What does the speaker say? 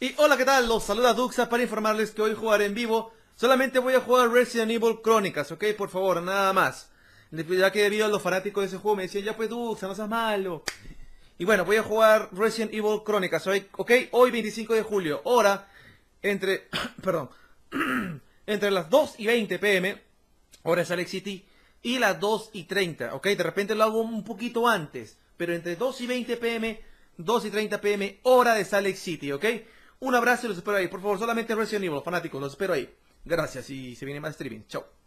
Y hola, ¿qué tal? Los saluda Duxa para informarles que hoy jugaré en vivo. Solamente voy a jugar Resident Evil Crónicas, ¿ok? Por favor, nada más. Ya que debido a los fanáticos de ese juego me decían, ya pues Duxa, no seas malo. Y bueno, voy a jugar Resident Evil Crónicas, ¿ok? Hoy 25 de julio, hora entre, perdón, entre las 2 y 20 pm, hora de Salt City, y las 2 y 30, ¿ok? De repente lo hago un poquito antes, pero entre 2 y 20 pm, 2 y 30 pm, hora de Salt City, ¿ok? Un abrazo y los espero ahí. Por favor, solamente Resident Evil, fanáticos, los espero ahí. Gracias y se viene más streaming. Chao.